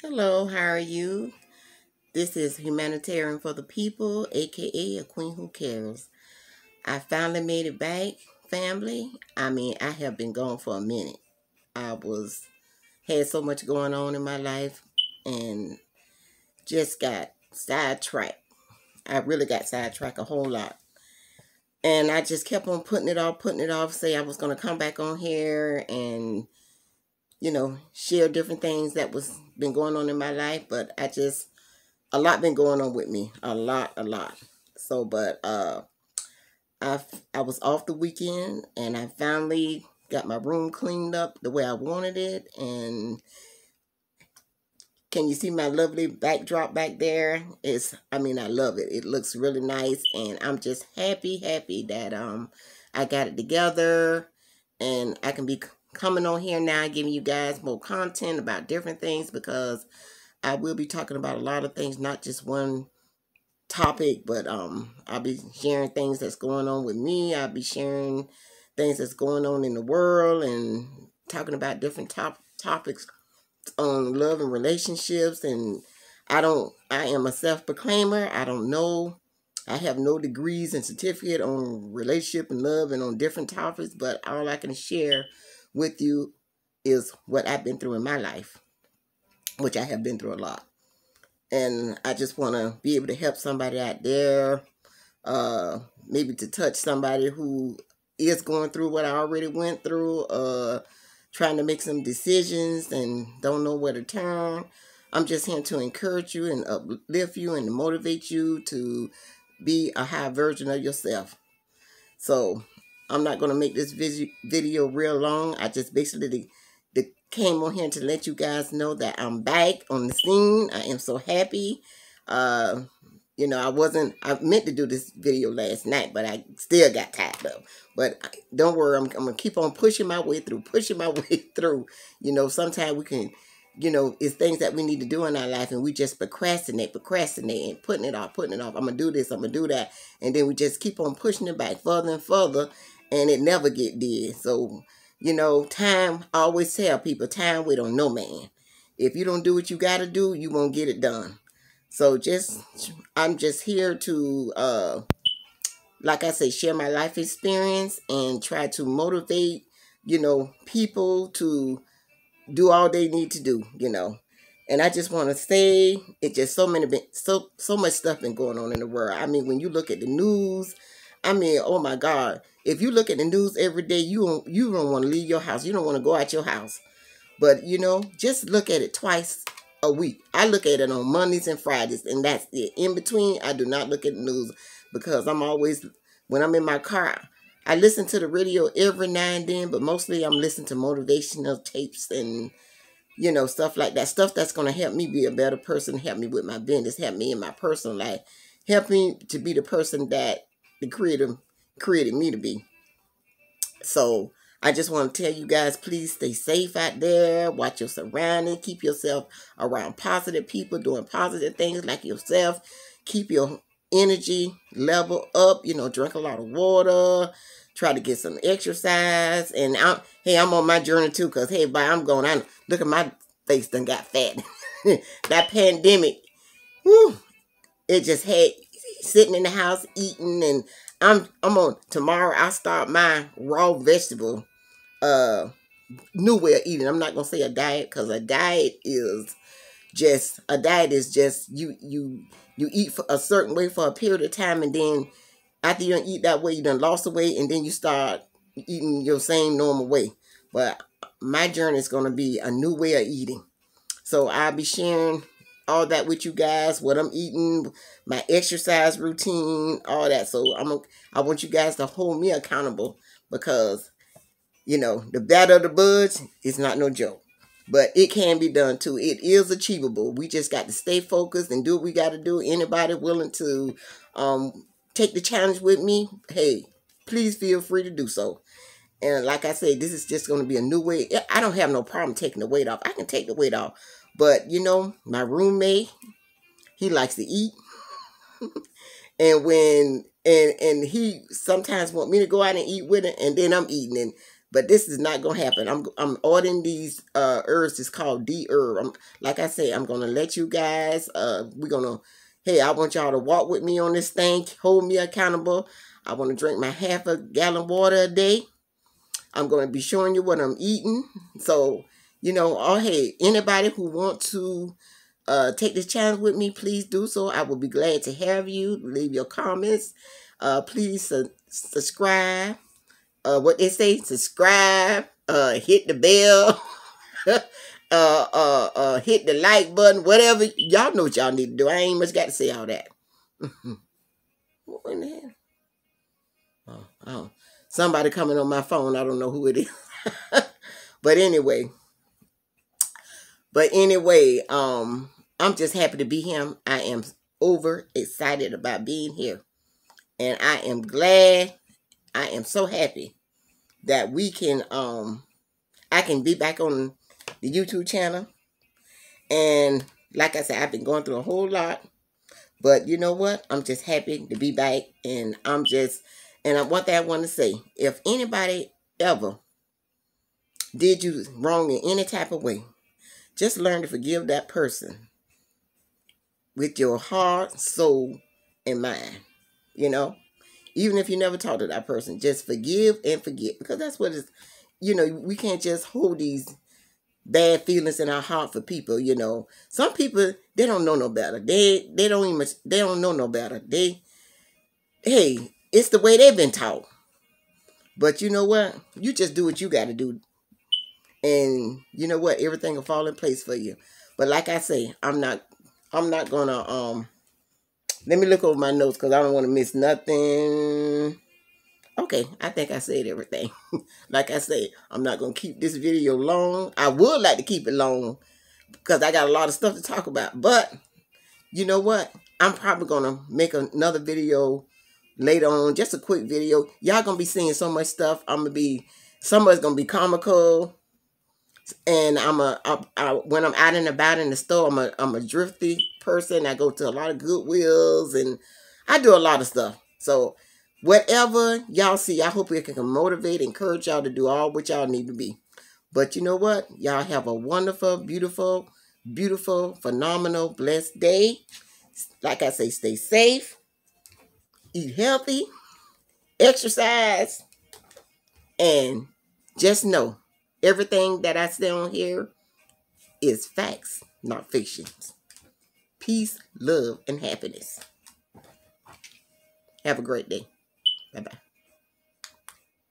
Hello, how are you? This is Humanitarian for the People, aka a Queen Who Cares. I finally made it back, family. I mean, I have been gone for a minute. I was had so much going on in my life and just got sidetracked. I really got sidetracked a whole lot. And I just kept on putting it off, putting it off, say I was going to come back on here and you know, share different things that was been going on in my life, but I just a lot been going on with me, a lot, a lot. So, but uh, I I was off the weekend, and I finally got my room cleaned up the way I wanted it, and can you see my lovely backdrop back there? It's I mean I love it. It looks really nice, and I'm just happy, happy that um I got it together, and I can be coming on here now giving you guys more content about different things because I will be talking about a lot of things, not just one topic, but um I'll be sharing things that's going on with me. I'll be sharing things that's going on in the world and talking about different top topics on love and relationships and I don't I am a self-proclaimer. I don't know I have no degrees and certificate on relationship and love and on different topics, but all I can share with you is what I've been through in my life, which I have been through a lot. And I just want to be able to help somebody out there, uh, maybe to touch somebody who is going through what I already went through, uh, trying to make some decisions and don't know where to turn. I'm just here to encourage you and uplift you and motivate you to be a high version of yourself. So I'm not going to make this video real long. I just basically came on here to let you guys know that I'm back on the scene. I am so happy. Uh, you know, I wasn't, I meant to do this video last night, but I still got tired up. But don't worry, I'm, I'm going to keep on pushing my way through, pushing my way through. You know, sometimes we can, you know, it's things that we need to do in our life and we just procrastinate, procrastinate and putting it off, putting it off. I'm going to do this, I'm going to do that. And then we just keep on pushing it back further and further and it never get did. So, you know, time, I always tell people, time wait on no man. If you don't do what you got to do, you won't get it done. So just, I'm just here to, uh, like I say, share my life experience and try to motivate, you know, people to do all they need to do, you know. And I just want to say, it's just so many, so so much stuff been going on in the world. I mean, when you look at the news, I mean, oh my God, if you look at the news every day, you don't you don't want to leave your house. You don't want to go out your house. But you know, just look at it twice a week. I look at it on Mondays and Fridays, and that's it. In between, I do not look at the news because I'm always when I'm in my car. I listen to the radio every now and then, but mostly I'm listening to motivational tapes and you know stuff like that. Stuff that's gonna help me be a better person, help me with my business, help me in my personal life, help me to be the person that the creator created me to be. So I just want to tell you guys, please stay safe out there. Watch your surroundings. Keep yourself around positive people doing positive things like yourself. Keep your energy level up. You know, drink a lot of water. Try to get some exercise. And I'm, hey, I'm on my journey too. Because, hey, bye, I'm going on. Look at my face done got fat. that pandemic, whew, it just had sitting in the house eating and I'm I'm on tomorrow. I start my raw vegetable uh new way of eating. I'm not gonna say a diet because a diet is just a diet is just you you you eat for a certain way for a period of time and then after you don't eat that way you done lost the weight and then you start eating your same normal way. But my journey is gonna be a new way of eating. So I'll be sharing all that with you guys, what I'm eating, my exercise routine, all that. So I'm I want you guys to hold me accountable because you know, the battle of the bulge is not no joke. But it can be done too. It is achievable. We just got to stay focused and do what we got to do. Anybody willing to um, take the challenge with me, hey, please feel free to do so. And like I said, this is just going to be a new way. I don't have no problem taking the weight off. I can take the weight off. But you know, my roommate, he likes to eat. and when and and he sometimes want me to go out and eat with him and then I'm eating and But this is not gonna happen. I'm I'm ordering these uh herbs. It's called D herb. I'm like I say, I'm gonna let you guys. Uh, we're gonna. Hey, I want y'all to walk with me on this thing. Hold me accountable. I want to drink my half a gallon water a day. I'm going to be showing you what I'm eating. So, you know, oh, hey, anybody who want to uh, take this challenge with me, please do so. I will be glad to have you. Leave your comments. Uh, please su subscribe. Uh, what they say, subscribe. Uh, hit the bell. uh, uh, uh, hit the like button. Whatever. Y'all know what y'all need to do. I ain't much got to say all that. what in the hell? Oh, oh, somebody coming on my phone. I don't know who it is. but anyway. But anyway, um, I'm just happy to be here. I am over excited about being here. And I am glad, I am so happy that we can, um, I can be back on the YouTube channel. And like I said, I've been going through a whole lot. But you know what? I'm just happy to be back. And I'm just, and one thing I want to say, if anybody ever did you wrong in any type of way, just learn to forgive that person with your heart, soul, and mind. You know, even if you never talk to that person, just forgive and forget because that's what is. You know, we can't just hold these bad feelings in our heart for people. You know, some people they don't know no better. They they don't even they don't know no better. They hey, it's the way they've been taught. But you know what? You just do what you got to do. And you know what? Everything will fall in place for you. But like I say, I'm not I'm not gonna um let me look over my notes because I don't want to miss nothing. Okay, I think I said everything. like I say, I'm not gonna keep this video long. I would like to keep it long because I got a lot of stuff to talk about. But you know what? I'm probably gonna make another video later on, just a quick video. Y'all gonna be seeing so much stuff. I'm gonna be some of it's gonna be comical and I'm a I, I, when I'm out and about in the store, I'm a I'm a drifty person. I go to a lot of Goodwills and I do a lot of stuff. So whatever y'all see, I hope it can motivate, encourage y'all to do all what y'all need to be. But you know what? Y'all have a wonderful, beautiful, beautiful, phenomenal, blessed day. Like I say, stay safe, eat healthy, exercise, and just know Everything that I say on here is facts, not fictions. Peace, love, and happiness. Have a great day. Bye-bye.